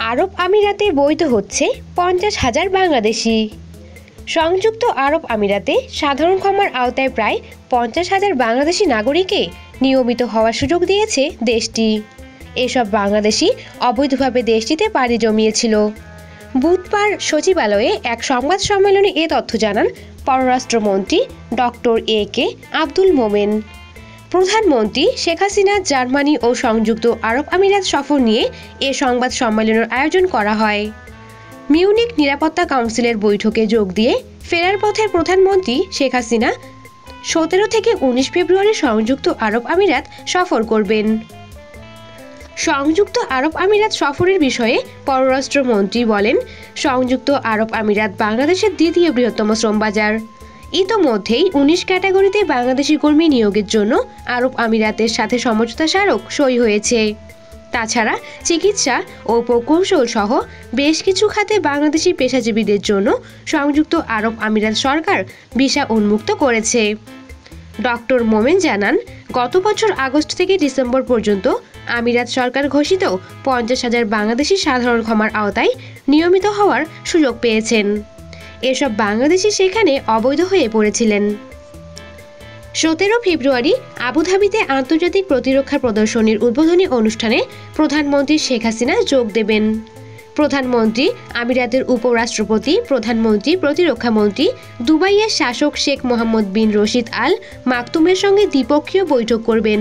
আরব আমিরাতে বৈধ হচ্ছে পঞ্চাশ হাজার বাংলাদেশি। সংযুক্ত আরব আমিরাতে সাধারণ ক্ষমার আওতায় প্রায় পঞ্চাশ হাজার বাংলাদেশি নাগরিককে নিয়মিত হওয়ার সুযোগ দিয়েছে দেশটি। এসব বাংলাদেশি অবৈধভাবে দেশটিতে পাড়ি জমিয়েছিল। বুধবার সচিবালয়ে এক সংবাদ সম্মেলনে এ তথ্য জানান পররাষ্ট্রমন্ত্রী ডক্টর এ কে আব্দুল মোমেন। প্রধানমন্ত্রী শেখ হাসিনা, জার্মানি ও সংযুক্ত আরব আমিরাত সফর নিয়ে এ সংবাদ সম্মেলনের আয়োজন করা হয়। মিউনিক নিরাপত্তা কাউন্সিলের বৈঠকে যোগ দিয়ে ফেরার পথে প্রধানমন্ত্রী শেখ হাসিনা সতেরো থেকে উনিশ ফেব্রুয়ারি সংযুক্ত আরব আমিরাত সফর করবেন। সংযুক্ত আরব আমিরাত সফরের বিষয়ে পররাষ্ট্রমন্ত্রী বলেন, সংযুক্ত আরব আমিরাত বাংলাদেশের দ্বিতীয় বৃহত্তম শ্রম বাজার ইতোমধ্যেই উনিশ ক্যাটাগরিতে বাংলাদেশি কর্মী নিয়োগের জন্য আরব আমিরাতের সাথে সমঝোতা স্মারক সই হয়েছে। তাছাড়া চিকিৎসা ও প্রকৌশল সহ বেশ কিছু খাতে বাংলাদেশি পেশাজীবীদের জন্য সংযুক্ত আরব আমিরাত সরকার ভিসা উন্মুক্ত করেছে। ডক্টর মোমেন জানান, গত বছর আগস্ট থেকে ডিসেম্বর পর্যন্ত আমিরাত সরকার ঘোষিত পঞ্চাশ হাজার বাংলাদেশি সাধারণ ক্ষমার আওতায় নিয়মিত হওয়ার সুযোগ পেয়েছেন। এসব বাংলাদেশি সেখানে অবৈধ হয়ে পড়েছিলেন। সতেরো ফেব্রুয়ারি আবুধাবিতে আন্তর্জাতিক প্রতিরক্ষা প্রদর্শনীর উদ্বোধনী অনুষ্ঠানে প্রধানমন্ত্রী শেখ হাসিনা যোগ দেবেন। প্রধানমন্ত্রী, আমিরাতের উপরাষ্ট্রপতি, প্রধানমন্ত্রী প্রতিরক্ষামন্ত্রী দুবাইয়ের শাসক শেখ মোহাম্মদ বিন রশিদ আল মাকতুমের সঙ্গে দ্বিপক্ষীয় বৈঠক করবেন।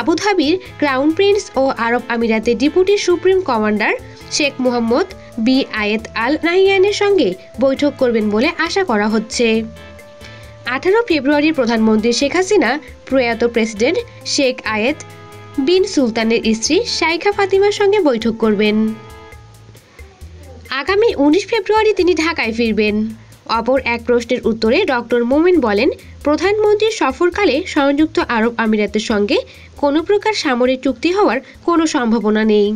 আবুধাবির ক্রাউন প্রিন্স ও আরব আমিরাতের deputy supreme commander Sheikh Mohammed bin Zayed Al নাহিয়ানের সঙ্গে বৈঠক করবেন বলে আশা করা হচ্ছে। আঠারো ফেব্রুয়ারি প্রধানমন্ত্রী শেখ হাসিনা, প্রয়াত প্রেসিডেন্ট শেখ আয়েত বিন সুলতানের স্ত্রী শাইখা ফাতিমার সঙ্গে বৈঠক করবেন। আগামী উনিশ ফেব্রুয়ারি তিনি ঢাকায় ফিরবেন। অপর এক প্রশ্নের উত্তরে ডক্টর মোমেন বলেন প্রধানমন্ত্রীর সফরকালে সংযুক্ত আরব আমিরাতের সঙ্গে কোনো প্রকার সামরিক চুক্তি হওয়ার কোনো সম্ভাবনা নেই।